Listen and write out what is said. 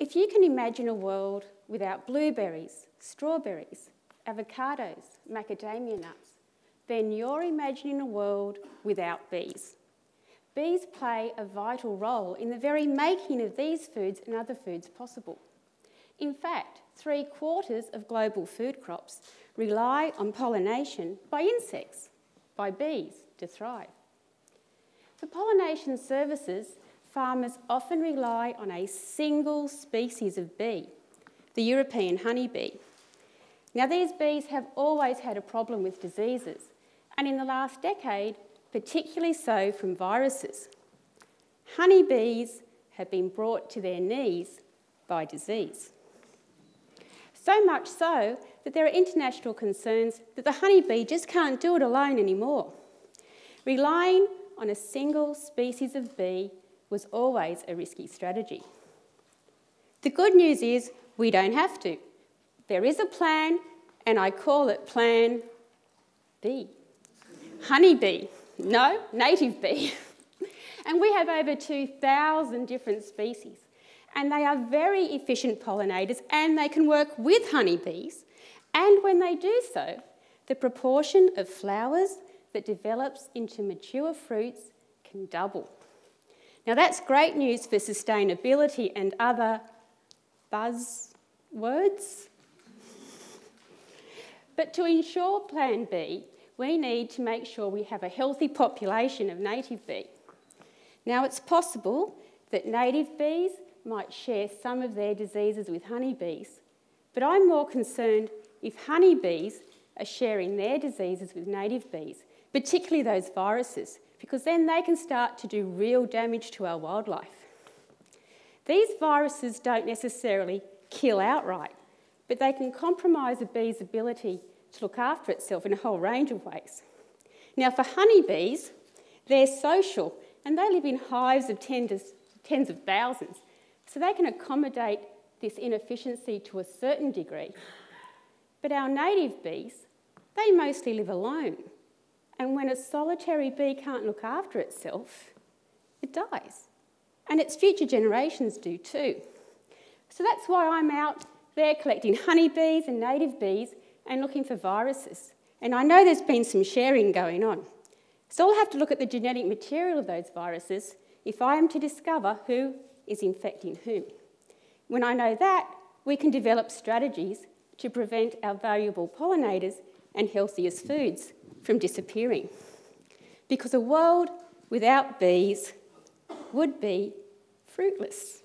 If you can imagine a world without blueberries, strawberries, avocados, macadamia nuts, then you're imagining a world without bees. Bees play a vital role in the very making of these foods and other foods possible. In fact, three quarters of global food crops rely on pollination by insects, by bees, to thrive. For pollination services, farmers often rely on a single species of bee, the European honeybee. Now, these bees have always had a problem with diseases, and in the last decade, particularly so from viruses. Honeybees have been brought to their knees by disease. So much so that there are international concerns that the honeybee just can't do it alone anymore. Relying on a single species of bee was always a risky strategy. The good news is we don't have to. There is a plan, and I call it Plan B. Honeybee. No, native bee. and we have over 2,000 different species. And they are very efficient pollinators and they can work with honeybees. And when they do so, the proportion of flowers that develops into mature fruits can double. Now, that's great news for sustainability and other buzzwords. But to ensure Plan B, we need to make sure we have a healthy population of native bee. Now, it's possible that native bees might share some of their diseases with honeybees, but I'm more concerned if honeybees are sharing their diseases with native bees, particularly those viruses, because then they can start to do real damage to our wildlife. These viruses don't necessarily kill outright, but they can compromise a bee's ability to look after itself in a whole range of ways. Now, for honeybees, they're social and they live in hives of tens, tens of thousands, so they can accommodate this inefficiency to a certain degree. But our native bees, they mostly live alone. And when a solitary bee can't look after itself, it dies. And its future generations do too. So that's why I'm out there collecting honeybees and native bees and looking for viruses. And I know there's been some sharing going on. So I'll have to look at the genetic material of those viruses if I am to discover who is infecting whom. When I know that, we can develop strategies to prevent our valuable pollinators and healthiest foods from disappearing. Because a world without bees would be fruitless.